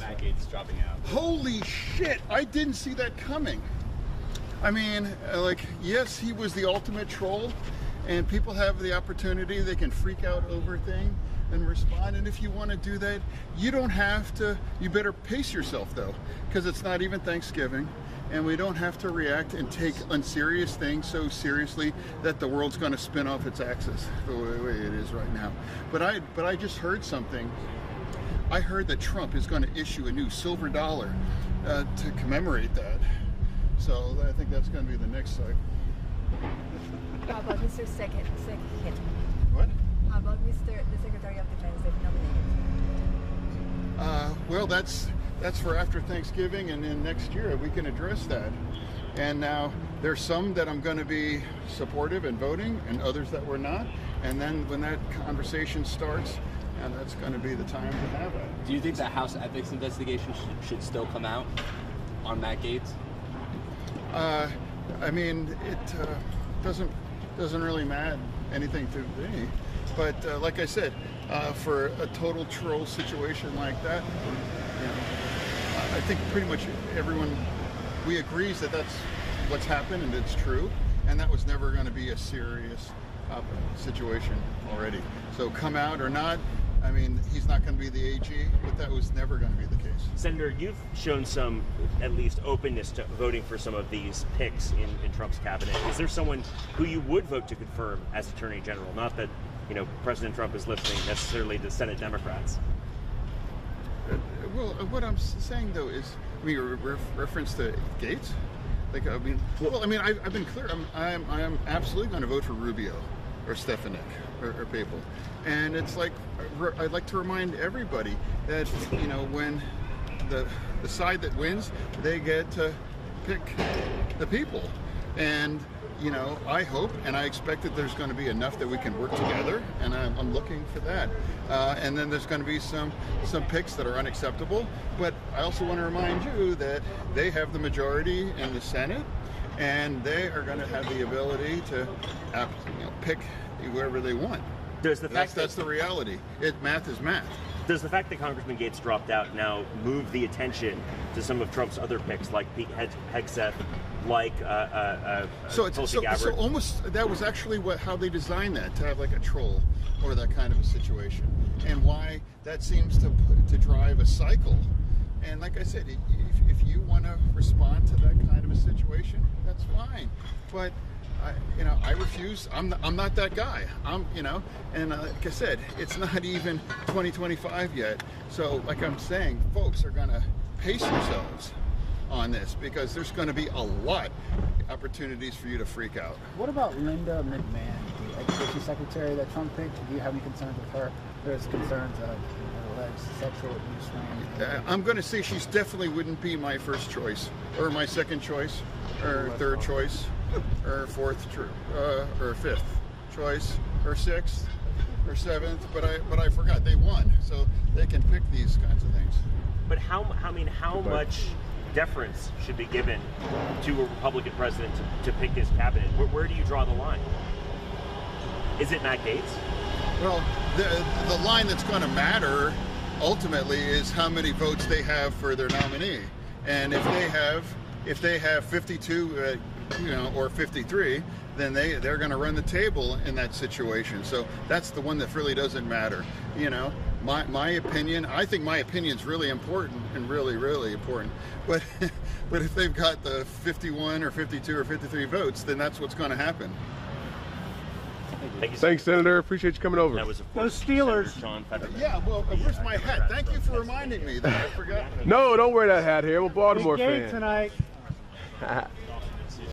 Matt Gaetz dropping out. Holy shit! I didn't see that coming. I mean, uh, like, yes, he was the ultimate troll, and people have the opportunity, they can freak out over thing and respond. And if you want to do that, you don't have to, you better pace yourself though, because it's not even Thanksgiving. And we don't have to react and take unserious things so seriously that the world's going to spin off its axis the way it is right now. But I, but I just heard something. I heard that Trump is going to issue a new silver dollar uh, to commemorate that. So I think that's going to be the next cycle. How about Mr. Second, Second? What? How about Mr. the Secretary of Defense that nominated? Uh, well, that's that's for after Thanksgiving, and then next year we can address that. And now there's some that I'm going to be supportive and voting, and others that we're not. And then when that conversation starts, and that's going to be the time to have it. Do you think the House ethics investigation should, should still come out on Matt Gaetz? Uh, I mean, it uh, doesn't doesn't really matter anything to me. But uh, like I said, uh, for a total troll situation like that, you know, I think pretty much everyone we agrees that that's what's happened and it's true, and that was never going to be a serious uh, situation already. So come out or not, I mean, he's not going to be the AG, but that was never going to be the case. Senator, you've shown some, at least, openness to voting for some of these picks in, in Trump's cabinet. Is there someone who you would vote to confirm as Attorney General? Not that, you know, President Trump is listening necessarily to Senate Democrats. Well, uh, what I'm saying though is, I mean, re- reference to Gaetz. Like, I mean, well, I mean, I've, I've been clear. I'm, I'm, I'm absolutely going to vote for Rubio, or Stefanik, or, or Papal. And it's like, I'd like to remind everybody that you know when the the side that wins, they get to pick the people. And you know, I hope and I expect that there's going to be enough that we can work together, and I'm, I'm looking for that. Uh, and then there's going to be some some picks that are unacceptable. But I also want to remind you that they have the majority in the Senate, and they are going to have the ability to uh, you know, pick whoever they want. Does the That's fact that that's the reality. It math is math. does the fact that Congressman Gaetz dropped out now move the attention to some of Trump's other picks, like Pete Heg- Hegseth, like uh, uh, uh, So it's so, so almost that was actually what how they designed that to have like a troll or that kind of a situation, and why that seems to to drive a cycle. And like I said, if, if you want to respond to that kind of a situation, that's fine. But I, you know, I refuse. I'm not, I'm not that guy. I'm you know, and uh, like I said, it's not even 2025 yet. So like I'm saying, folks are gonna pace yourselves on this because there's going to be a lot of opportunities for you to freak out. What about Linda McMahon, the education secretary that Trump picked? Do you have any concerns with her? There's concerns of sexual abuse. Uh, I'm going to say she's definitely wouldn't be my first choice, or my second choice, or third choice, or fourth, cho- uh, or fifth choice, or sixth, or seventh. But I, but I forgot they won, so they can pick these kinds of things. But how, I mean, how much deference should be given to a Republican president to, to pick his cabinet? Where, where do you draw the line? Is it Matt Gaetz? Well, the the line that's going to matter ultimately is how many votes they have for their nominee, and if they have if they have 52, uh, you know, or 53, then they they're going to run the table in that situation. So that's the one that really doesn't matter. You know, my my opinion. I think my opinion's really important and really really important. But but if they've got the 51 or 52 or 53 votes, then that's what's going to happen. Thank you. Thanks, Senator. Appreciate you coming over. That was of Go course, Steelers. John Yeah, well, where's my hat? Thank you for reminding me that I forgot. No, don't wear that hat here. I'm a Baltimore Big game fan. tonight.